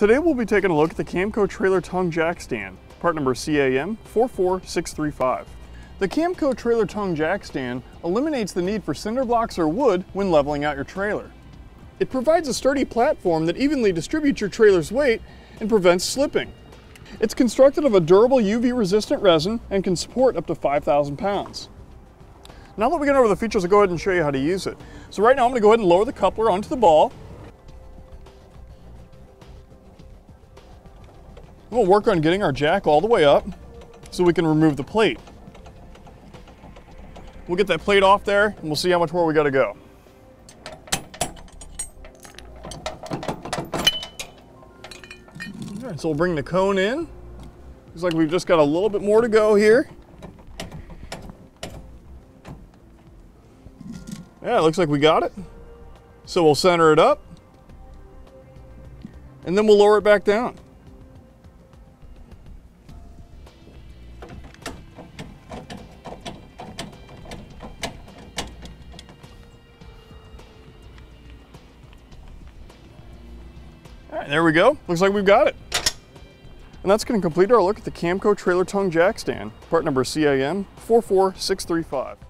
Today we'll be taking a look at the Camco trailer tongue jack stand, part number CAM 44635. The Camco trailer tongue jack stand eliminates the need for cinder blocks or wood when leveling out your trailer. It provides a sturdy platform that evenly distributes your trailer's weight and prevents slipping. It's constructed of a durable UV resistant resin and can support up to 5,000 pounds. Now that we get over the features, I'll go ahead and show you how to use it. So right now I'm gonna go ahead and lower the coupler onto the ball. We'll work on getting our jack all the way up so we can remove the plate. We'll get that plate off there and we'll see how much more we gotta go. All right, so we'll bring the cone in. Looks like we've just got a little bit more to go here. Yeah, it looks like we got it. So we'll center it up and then we'll lower it back down. All right, there we go. Looks like we've got it. And that's going to complete our look at the Camco trailer tongue jack stand, part number CAM 44635.